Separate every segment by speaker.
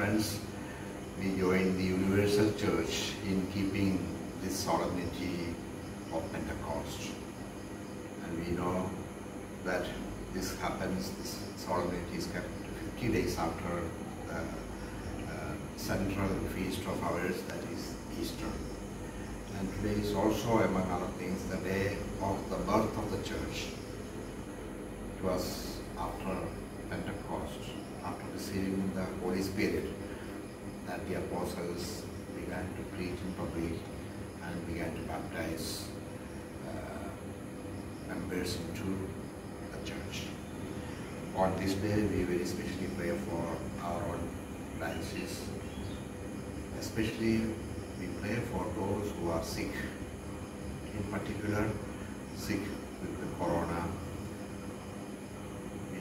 Speaker 1: friends, we join the Universal Church in keeping this solemnity of Pentecost. And we know that this happens, this solemnity is kept 50 days after the uh, central feast of ours, that is Easter. And today is also, among other things, the day of the birth of the church. It was after Pentecost, after receiving the Holy Spirit, that the apostles began to preach in public and began to baptize uh, members into the church. On this day, we very especially pray for our own diocese. Especially, we pray for those who are sick, in particular, sick with the corona we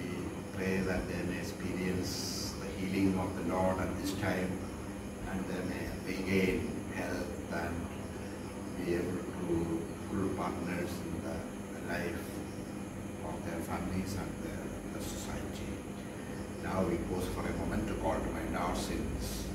Speaker 1: pray that they may experience the healing of the Lord at this time and they may regain health and be able to full partners in the life of their families and the society. Now we pause for a moment to call to mind our sins.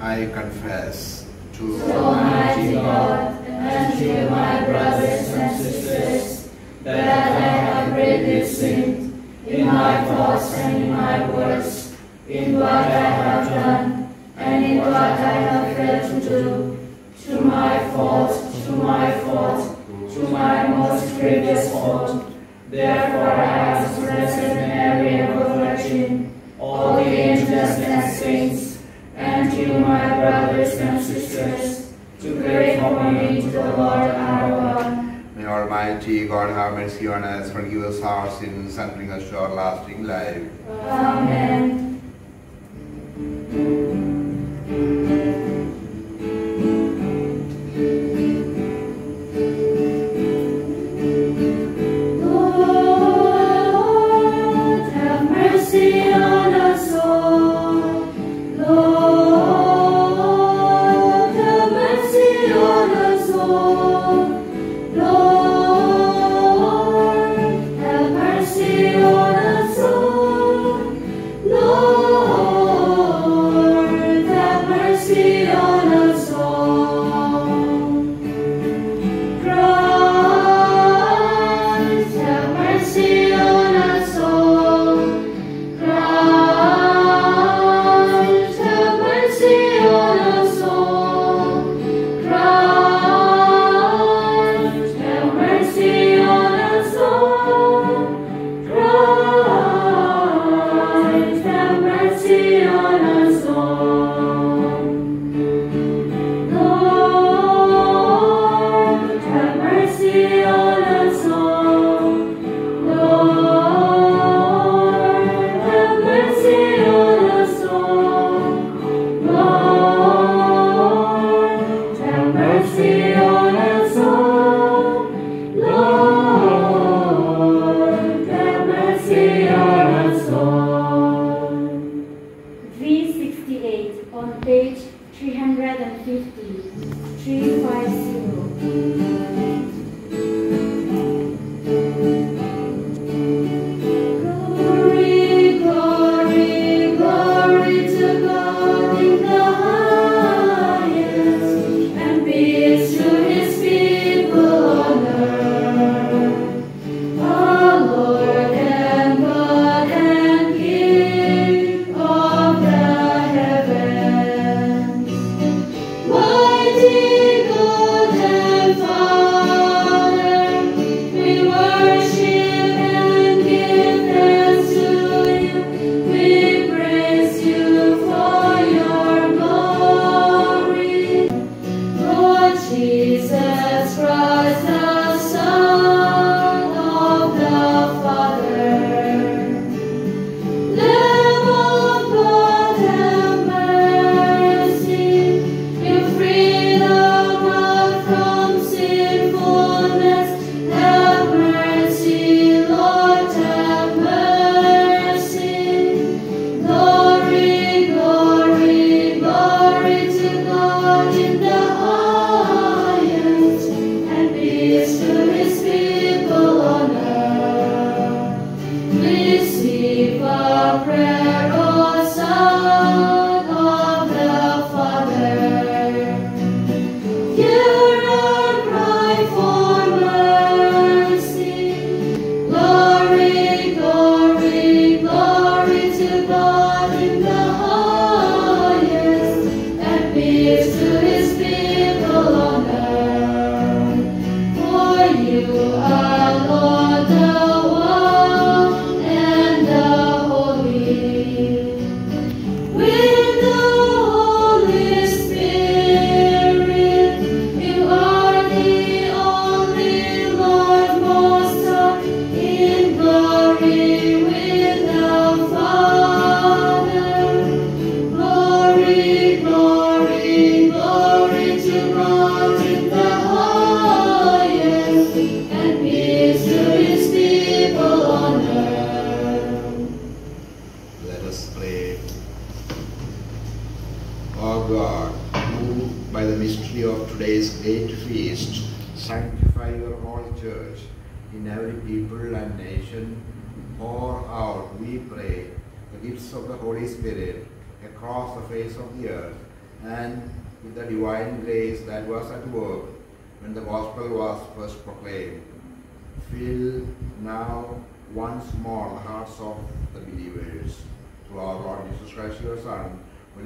Speaker 1: I confess to
Speaker 2: To Almighty God and to my brothers and sisters that I have greatly sinned in my thoughts and in my words, in what I have done and in what I have failed to do, to my fault, to my fault, to my most grievous fault. Therefore I ask Blessed Mary, ever Virgin, all the angels and saints, and you, my brothers and sisters, to pray for me to the Lord our God.
Speaker 1: May Almighty God have mercy on us, forgive us our sins, and bring us to
Speaker 3: our
Speaker 2: lasting life. Amen.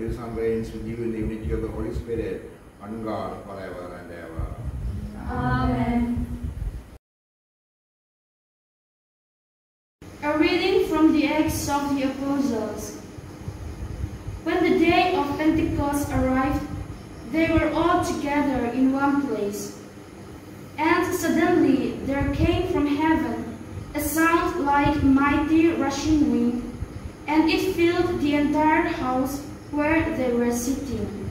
Speaker 2: Lives and reigns with you in the unity of the Holy Spirit, one God, forever and ever.
Speaker 3: Amen. A reading from the Acts of the Apostles. When the day of Pentecost arrived, they were all together in one place. And suddenly there came from heaven a sound like mighty rushing wind, and it filled the entire house where they were sitting.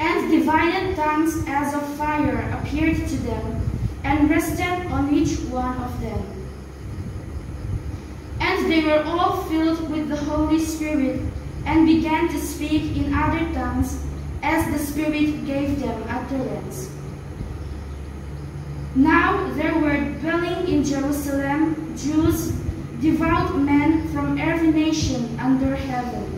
Speaker 3: And divided tongues as of fire appeared to them, and rested on each one of them. And they were all filled with the Holy Spirit, and began to speak in other tongues as the Spirit gave them utterance. Now there were dwelling in Jerusalem Jews, devout men from every nation under heaven.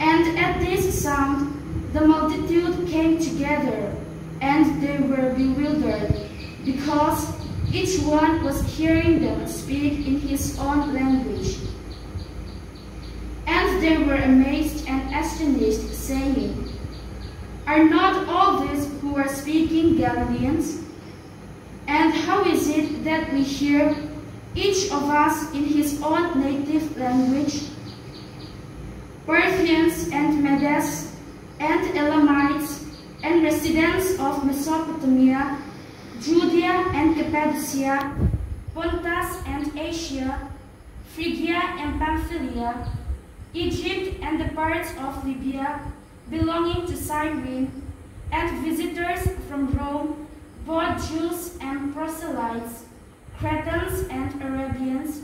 Speaker 3: And at this sound, the multitude came together, and they were bewildered, because each one was hearing them speak in his own language. And they were amazed and astonished, saying, Are not all these who are speaking Galileans? And how is it that we hear each of us in his own native language? Parthians and Medes and Elamites and residents of Mesopotamia, Judea and Cappadocia, Pontus and Asia, Phrygia and Pamphylia, Egypt and the parts of Libya belonging to Cyrene, and visitors from Rome, both Jews and proselytes, Cretans and Arabians.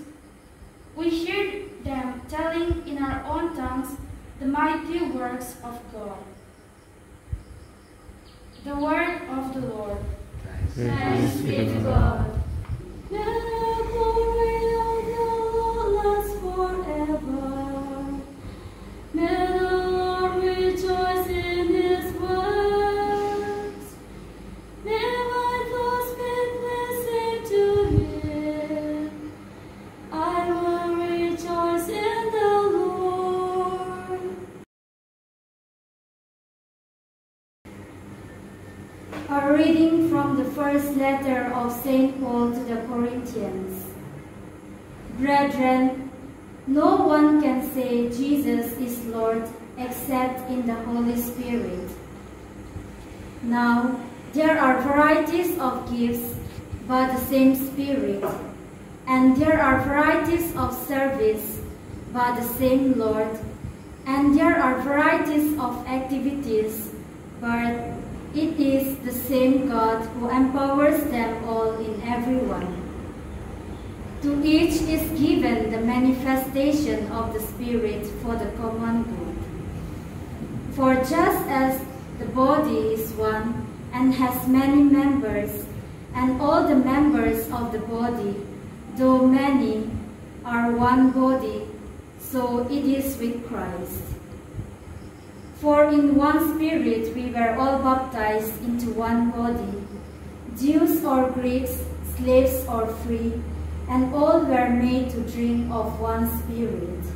Speaker 3: We hear them telling in our own tongues the mighty works of God. The word of the Lord. Thanks be to God. May the glory of the Lord last forever. Except in the Holy Spirit. Now, there are varieties of gifts, but the same Spirit. And there are varieties of service, but the same Lord. And there are varieties of activities, but it is the same God who empowers them all in everyone. To each is given the manifestation of the Spirit for the common good. For just as the body is one and has many members, and all the members of the body, though many, are
Speaker 4: one body, so it is with Christ. For in one Spirit we were all baptized into one body, Jews or Greeks, slaves or free, and all were made to drink of one Spirit.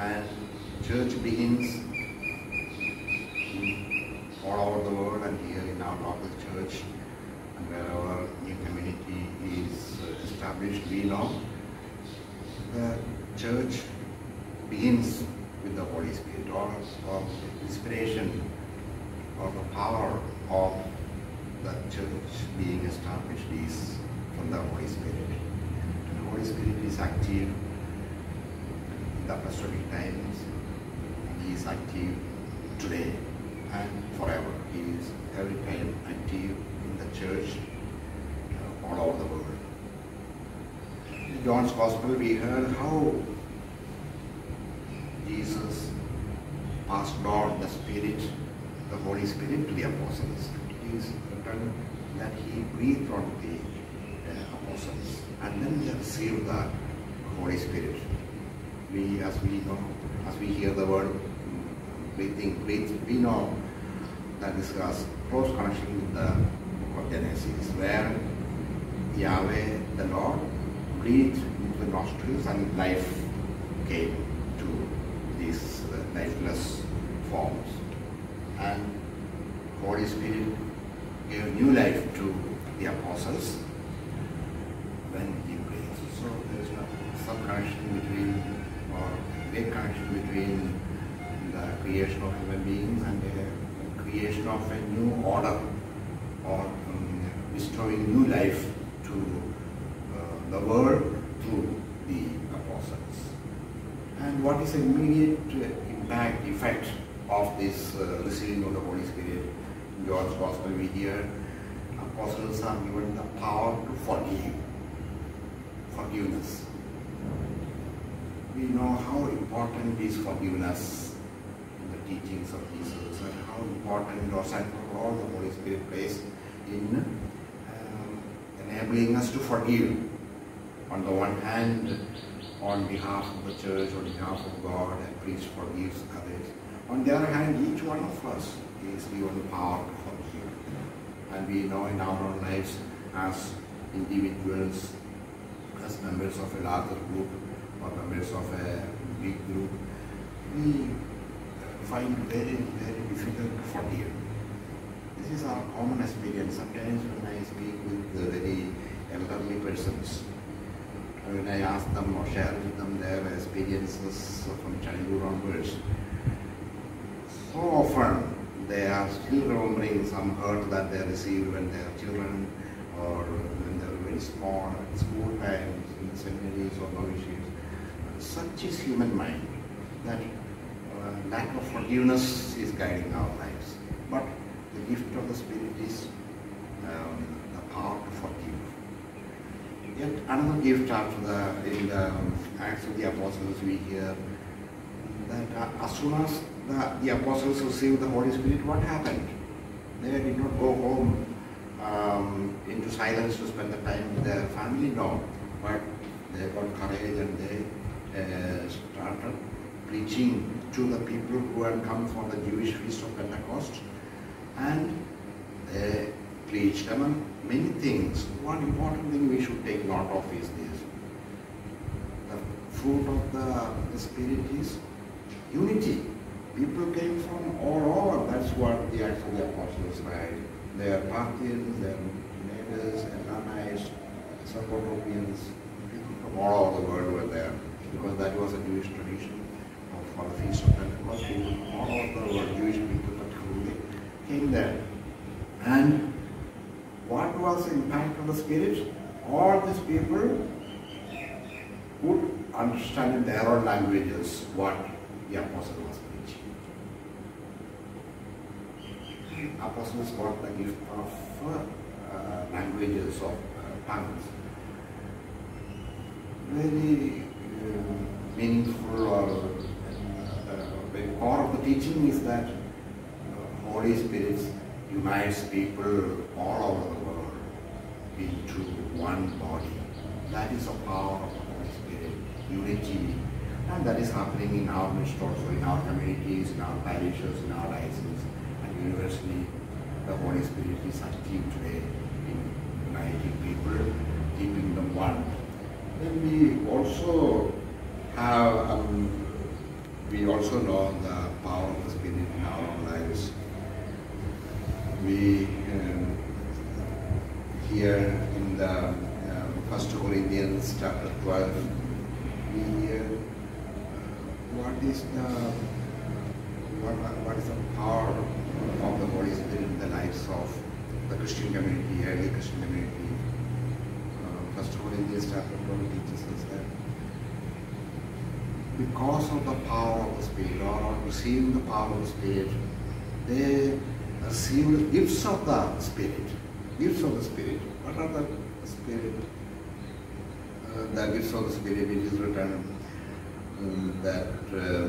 Speaker 1: And church begins all over the world and here in our local church and wherever new community is established, we know the church begins with the Holy Spirit or, or inspiration or the power of the church being established is from the Holy Spirit. And the Holy Spirit is active the times. He is active today and forever. He is every time active in the church uh, all over the world. In John's Gospel, we heard how Jesus passed on the Spirit, the Holy Spirit to the apostles. It is written that he breathed on the uh, apostles and then they received the Holy Spirit. We, as we know, as we hear the word breathing, breathe, we know that this has close connection with the book of Genesis, where Yahweh, the Lord, breathed into the nostrils and life came to these uh, lifeless forms. And Holy Spirit gave new life to the apostles when he breathed. So there is some connection between, great connection between the creation of human beings and the creation of a new order or um, new life to uh, the world through the apostles. And what is the immediate impact, effect of this uh, receiving of the Holy Spirit? In John's Gospel we hear apostles are given the power to forgive, forgiveness. We know how important is forgiveness in the teachings of Jesus and how important or central role the Holy Spirit plays in um, enabling us to forgive. On the one hand, on behalf of the church, on behalf of God, and priest forgives others. On the other hand, each one of us is given the power to forgive. And we know in our own lives as individuals, as members of a larger group, or members of a big group, we uh, find very, very difficult to forgive. This is our common experience. Sometimes when I speak with very elderly persons, when I ask them or share with them their experiences from childhood onwards, so often they are still remembering some hurt that they received when they are children or when they were very small, at school times, in seminaries or novitiates. Such is human mind that uh, lack of forgiveness is guiding our lives. But the gift of the Spirit is um, the power to forgive. Yet another gift after the in the um, Acts of the Apostles we hear that uh, as soon as the, the apostles received the Holy Spirit, what happened? They did not go home um, into silence to spend the time with their family, no. But they got courage and they started preaching to the people who had come for the Jewish feast of Pentecost. And they preached among many things. One important thing we should take note of is this. The fruit of the, Spirit is unity. People came from all over. That's what the Acts of the Apostles write. They are Parthians, they are Medes, Elamites, Saprotopians. People from all over the world were there because that was a Jewish tradition for the Feast of Pentecost. All of the Jewish people particularly, came there. And what was the impact of the Spirit? All these people could understand in their own languages what the Apostle was preaching. Apostles got the gift of uh, languages, of uh, tongues. Very meaningful or uh, the core of the teaching is that uh, Holy Spirit unites people all over the world into one body. That is the power of the Holy Spirit, unity. And that is happening in our midst also, in our communities, in our parishes, in our dioceses, and universally. The Holy Spirit is active today in uniting people, keeping them one. Then we also have, um, we also know the power of the Spirit in our lives. We um, here in the um, First Corinthians chapter 12, we uh, what is the what, what is the power of the Holy Spirit in the lives of the Christian community, early Christian community. Uh, First Corinthians chapter 12 teaches us that because of the power of the Spirit, or on receiving the power of the Spirit, they receive the gifts of the Spirit. Gifts of the Spirit. What are the Spirit? Uh, the gifts of the Spirit, it is written um, that uh,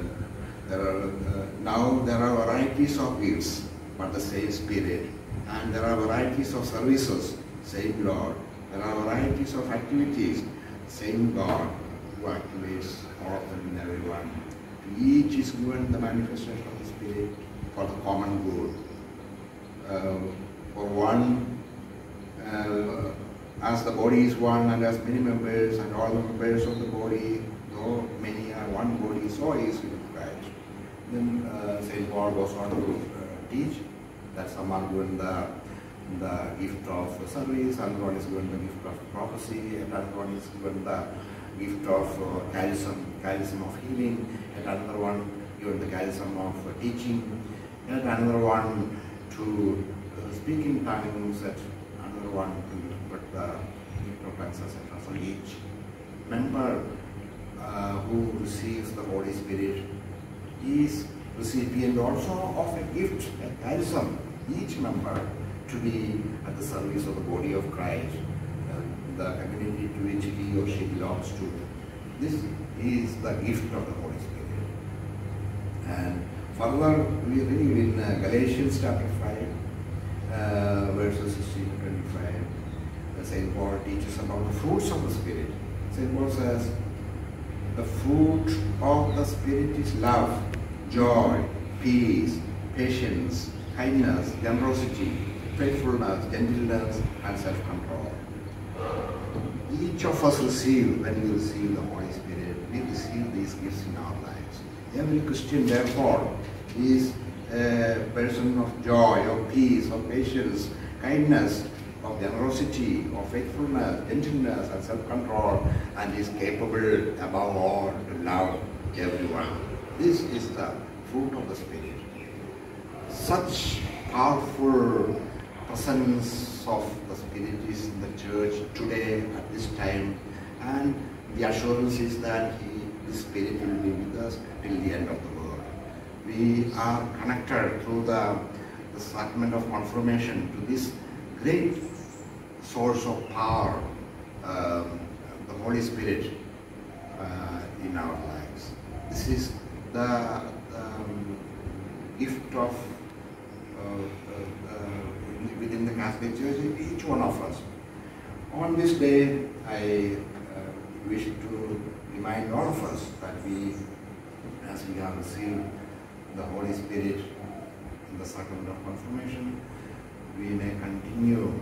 Speaker 1: there are uh, now there are varieties of gifts, but the same Spirit, and there are varieties of services, same Lord. There are varieties of activities, same God who activates of everyone. To each is given the manifestation of the Spirit for the common good. Uh, for one, uh, as the body is one and has many members, and all the members of the body, though many are one body, so is with Christ. Then uh, Saint Paul goes on to uh, teach that some are given the, the gift of service, and one is given the gift of prophecy, and another one is given the gift of uh, charism, charism of healing, and another one given the charism of uh, teaching, and another one to uh, speak in tongues, and another one to put the gift tongues, etc. So each member uh, who receives the Holy Spirit is recipient also of a gift, a charism, each member to be at the service of the body of Christ, the community to which he or she belongs to. This is the gift of the Holy Spirit. And further, we read in uh, Galatians chapter 5, uh, verses 16 to 25, uh, St. Paul teaches about the fruits of the Spirit. St. Paul says, the fruit of the Spirit is love, joy, peace, patience, kindness, generosity, faithfulness, gentleness, and self-control. Each of us receive, when we receive the Holy Spirit, we receive these gifts in our lives. Every Christian, therefore, is a person of joy, of peace, of patience, kindness, of generosity, of faithfulness, gentleness, and self-control, and is capable, above all, to love everyone. This is the fruit of the Spirit. Such powerful presence of the Spirit is in the church today at this time, and the assurance is that he, the Spirit will be with us till the end of the world. We are connected through the, the sacrament of confirmation to this great source of power, um, the Holy Spirit uh, in our lives. This is the um, gift of uh, uh, Catholic Church, each one of us. On this day, I uh, wish to remind all of us that we, as we have received the Holy Spirit in the sacrament of confirmation, we may continue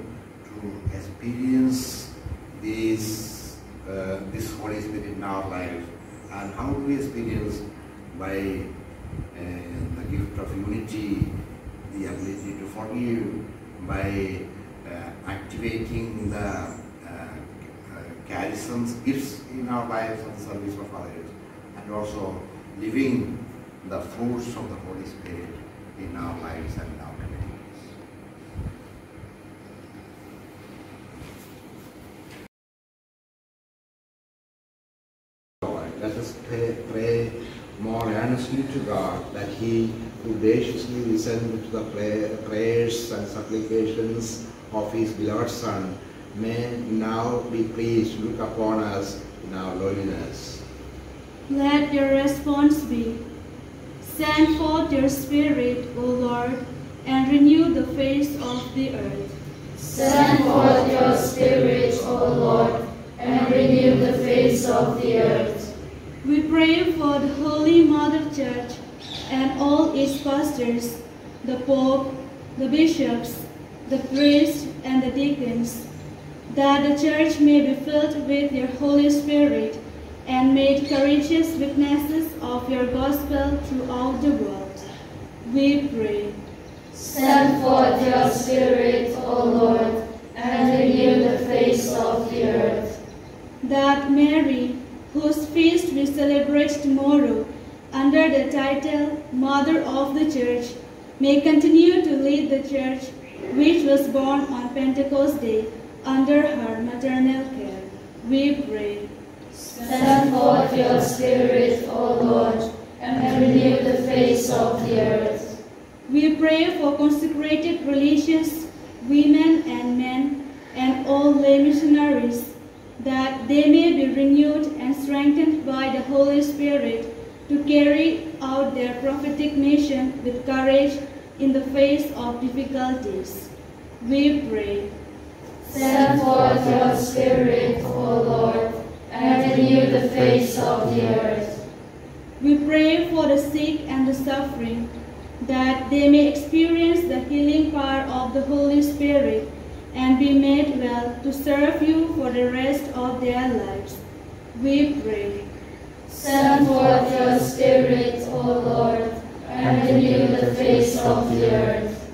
Speaker 1: to experience this, uh, this Holy Spirit in our lives. And how do we experience? By uh, the gift of unity, the ability to forgive, by uh, activating the uh, uh, charisms, gifts in our lives and service of others, and also living the fruits of the Holy Spirit in our lives and in our communities. us pray, pray more earnestly to God that He who graciously listened to the pray, prayers and supplications of His beloved Son may now be pleased to look upon us in our lowliness.
Speaker 5: Let your response be Send forth your Spirit, O Lord, and renew the face of the earth.
Speaker 2: Send forth your Spirit, O Lord, and renew the face of the earth.
Speaker 5: We pray for the Holy Mother Church and all its pastors, the Pope, the bishops, the priests, and the deacons, that the Church may be filled with your Holy Spirit and made courageous witnesses of your gospel throughout the world. We pray.
Speaker 2: Send forth your Spirit, O Lord, and renew the face of the earth.
Speaker 5: That Mary, whose feast we celebrate tomorrow under the title Mother of the Church, may continue to lead the Church, which was born on Pentecost Day, under her maternal care. We pray.
Speaker 2: Send forth your Spirit, O Lord, and renew the face of the earth.
Speaker 5: We pray for consecrated religious, women and men, and all lay missionaries, that they may be renewed and strengthened by the Holy Spirit to carry out their prophetic mission with courage in the face of difficulties. We pray.
Speaker 2: Send forth your Spirit, O Lord, and renew the face of the earth.
Speaker 5: We pray for the sick and the suffering, that they may experience the healing power of the Holy Spirit and be made well to serve you for the rest of their lives. We pray.
Speaker 2: Send forth your Spirit, O Lord, and renew the face of the earth.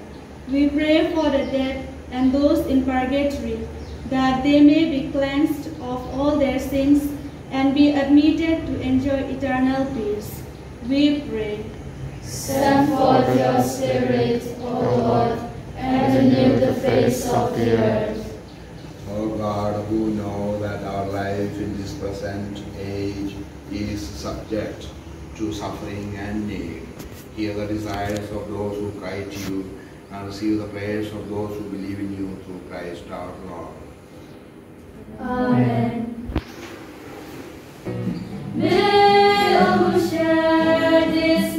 Speaker 5: We pray for the dead and those in purgatory, that they may be cleansed of all their sins and be admitted to enjoy eternal peace. We pray.
Speaker 2: Send forth your Spirit, O Lord, and renew the face of the earth.
Speaker 1: O God, who know that our life in this present age is subject to suffering and need, hear the desires of those who cry to you, and receive the prayers of those who believe in you through Christ our Lord.
Speaker 2: Amen. May all share this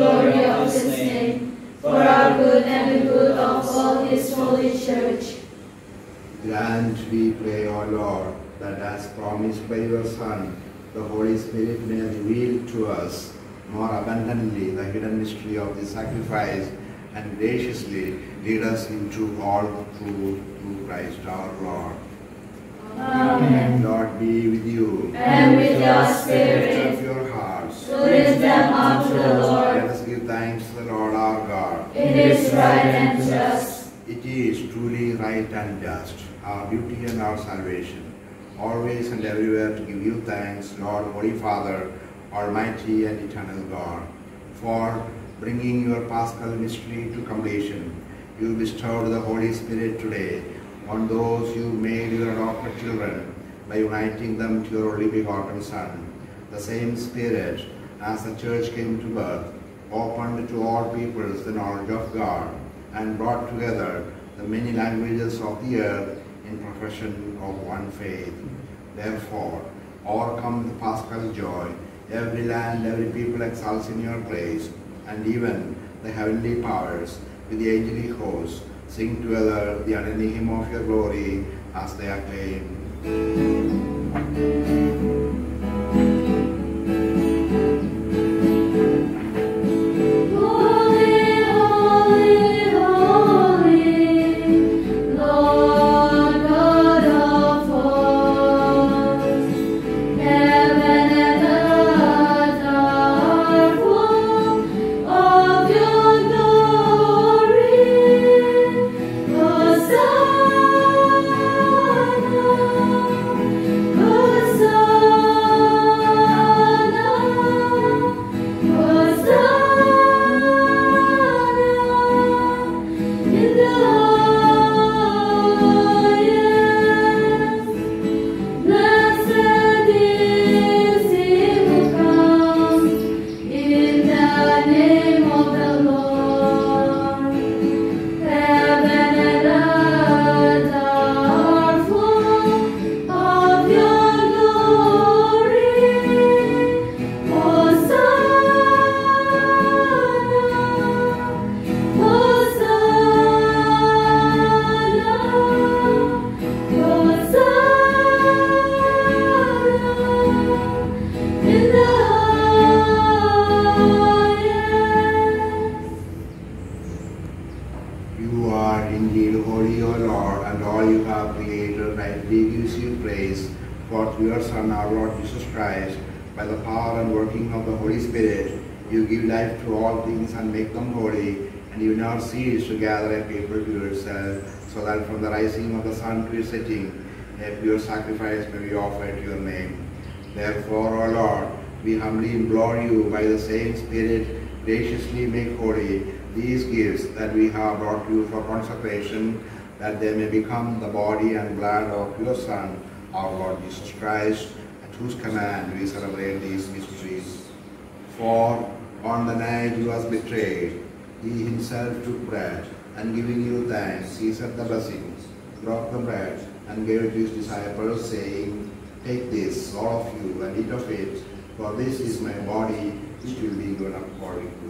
Speaker 2: glory of his name, for our good and the good of all his holy church.
Speaker 1: Grant, we pray, O Lord, that as promised by your Son, the Holy Spirit may reveal to us more abundantly the hidden mystery of the sacrifice and graciously lead us into all truth through Christ our Lord.
Speaker 2: Amen.
Speaker 1: Lord be with you.
Speaker 2: And with your spirit,
Speaker 1: your
Speaker 2: lift them up to the
Speaker 1: Let us give thanks to the Lord our God.
Speaker 2: It is right and just.
Speaker 1: It is truly right and just, our duty and our salvation, always and everywhere to give you thanks, Lord, Holy Father, Almighty and eternal God, for bringing your Paschal mystery to completion. You bestowed the Holy Spirit today on those you made your adopted children by uniting them to your only begotten Son. The same Spirit, as the church came to birth, opened to all peoples the knowledge of God and brought together the many languages of the earth in profession of one faith. Therefore, overcome the Paschal joy, every land, every people exalts in your praise, and even the heavenly powers with the angelic hosts sing together the unending hymn of your glory as they acclaim. Consecration, that they may become the body and blood of your Son, our Lord Jesus Christ, at whose command we celebrate these mysteries. For on the night he was betrayed, he himself took bread, and giving you thanks, he said the blessings, broke the bread, and gave it to his disciples, saying, Take this, all of you, and eat of it, for this is my body, which will be given up for you.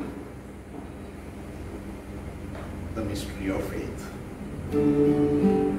Speaker 1: The mystery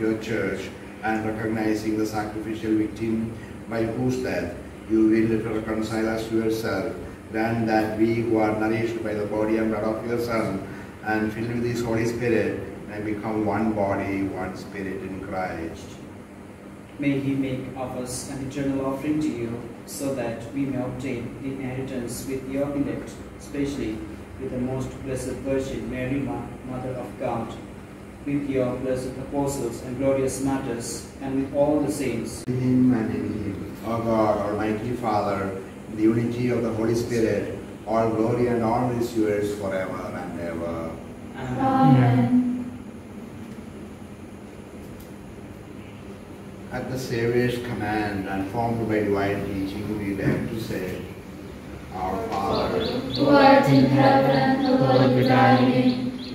Speaker 2: your
Speaker 1: church and recognizing the sacrificial victim by whose death you will reconcile us to yourself, grant that we who are nourished by the body and blood of your Son and filled with his Holy Spirit may become one body, one spirit in Christ.
Speaker 6: May he make of us an eternal offering to you, so that we may obtain the inheritance with your elect, especially with the most blessed Virgin Mary, Mother of God, with your blessed apostles and glorious martyrs, and with all the saints,
Speaker 1: In him and in him, O God, Almighty Father, in the unity of the Holy Spirit, all glory and honor is yours forever and ever.
Speaker 6: Amen.
Speaker 2: Amen.
Speaker 1: At the Saviour's command and formed by divine teaching, we dare to say, Our Father,
Speaker 2: Who art in heaven, hallowed be thy name.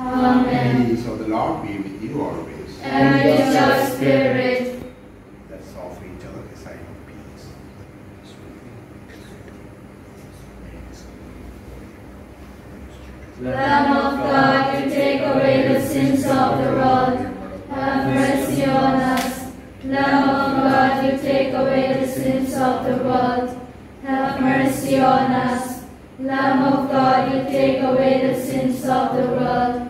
Speaker 2: Amen.
Speaker 1: The peace of the Lord be with you always.
Speaker 2: And with your spirit.
Speaker 1: Let's offer each other a sign of peace.
Speaker 2: Lamb of God, you take away the sins of the world. Have mercy on us. Lamb of God, you take away the sins of the world. Have mercy on us. Lamb of God, you take away the sins of the world.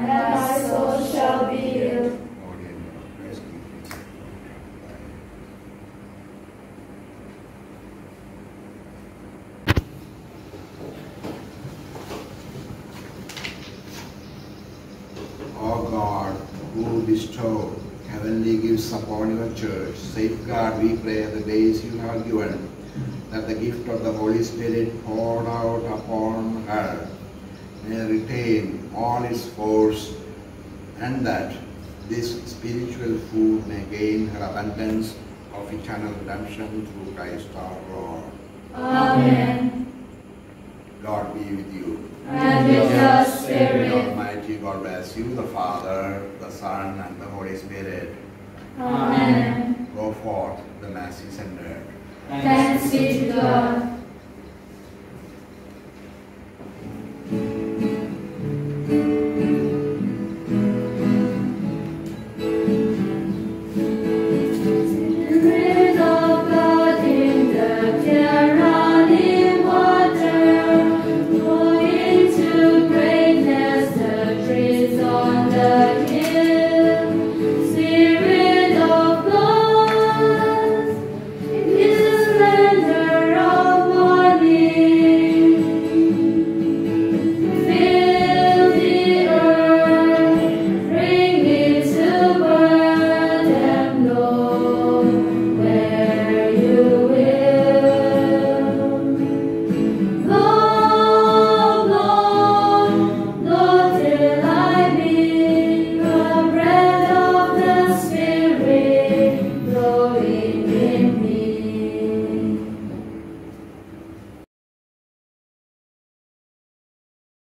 Speaker 2: and my soul shall be healed.
Speaker 1: O God, who bestow heavenly gifts upon your church, safeguard, we pray, the days you have given, that the gift of the Holy Spirit poured out upon her may retain all its force, and that this spiritual food may gain her abundance of eternal redemption through Christ our Lord.
Speaker 2: Amen.
Speaker 1: Lord be with you.
Speaker 2: And with your
Speaker 1: May
Speaker 2: spirit.
Speaker 1: Almighty God bless you, the Father, the Son, and the Holy Spirit.
Speaker 2: Amen.
Speaker 1: Go forth, the Mass is ended.
Speaker 2: Thanks be to God.